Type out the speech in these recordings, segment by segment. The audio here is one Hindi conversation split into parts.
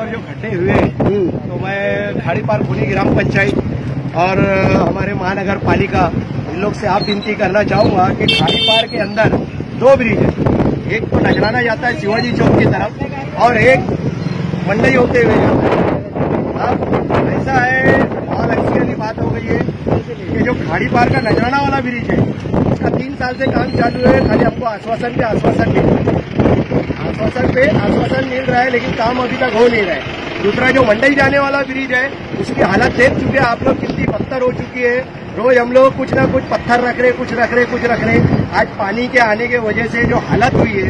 ऊपर जो खड्डे हुए तो मैं खाड़ी पार खुली ग्राम पंचायत और हमारे महानगर पालिका इन लोग से आप विनती करना चाहूँगा कि खाड़ी पार के अंदर दो ब्रिज है एक तो नजराना जाता है शिवाजी चौक की तरफ़ और एक मंडई होते हुए अब ऐसा है ऐसी वाली बात हो गई है कि जो खाड़ी पार का नजराना वाला ब्रिज है, उसका तीन साल से काम चालू है, खाली हमको आश्वासन पे आश्वासन है। आश्वासन पे आश्वासन मिल रहा है, लेकिन काम अभी तक हो नहीं रहा है। दूसरा जो मंडई जाने वाला ब्रिज है, उसकी हालत देख चुके हैं आप लोग, कितनी पत्थर हो चुकी है। रोज हम लोग कुछ ना कुछ पत्थर रख रहे, कुछ रख रहे, कुछ रख रहे। आज पानी के आने की वजह से जो हालत हुई है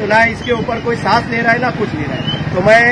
तो ना इसके ऊपर कोई सांस ले रहा है, ना कुछ ले रहा है। तो मैं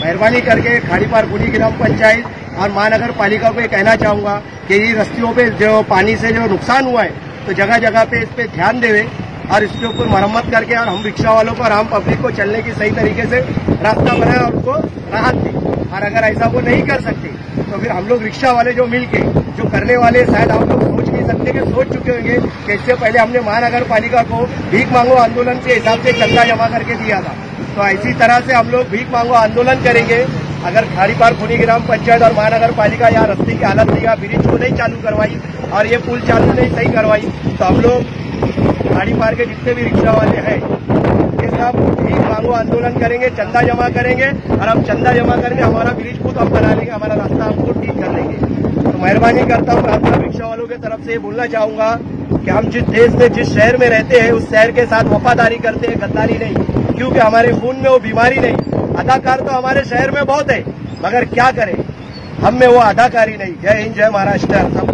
मेहरबानी करके खाड़ीपार गुनी ग्राम पंचायत और महानगर पालिका को ये कहना चाहूँगा कि ये रस्तियों पे जो पानी से जो नुकसान हुआ है तो जगह जगह पे इस पे ध्यान देवे। और इसके ऊपर मरम्मत करके और हम रिक्शा वालों को और आम पब्लिक को चलने की सही तरीके से रास्ता बनाए और उनको राहत दी। और अगर ऐसा वो नहीं कर सकते तो फिर हम लोग रिक्शा वाले जो मिलके, जो करने वाले शायद आप लोग सोच नहीं सकते कि सोच चुके होंगे कि इससे पहले हमने महानगर पालिका को भीख मांगो आंदोलन के हिसाब से चंदा जमा करके दिया था। तो ऐसी तरह से हम लोग भीख मांगो आंदोलन करेंगे। अगर खाड़ी पार खुनी ग्राम पंचायत और महानगर पालिका यहाँ रस्ते की हालत नहीं ब्रिज को नहीं चालू करवाई और ये पुल चालू नहीं सही करवाई तो हम लोग खाड़ी पार के जितने भी रिक्शा वाले हैं, ये सब भीख मांगो, आंदोलन करेंगे, चंदा जमा करेंगे, और हम चंदा जमा करके हमारा ब्रिज खुद हम बना लेंगे, हमारा रास्ता हम खुद ठीक कर लेंगे। तो मेहरबानी करता हूँ आप रिक्शा वालों की तरफ़ से ये बोलना चाहूँगा कि हम जिस देश में, जिस शहर में रहते हैं, उस शहर के साथ वफादारी करते हैं, गद्दारी नहीं, क्योंकि हमारे खून में वो बीमारी नहीं। अदाकार तो हमारे शहर में बहुत है, मगर क्या करें? हम में वो अदाकारी नहीं। जय हिंद, जय महाराष्ट्र सब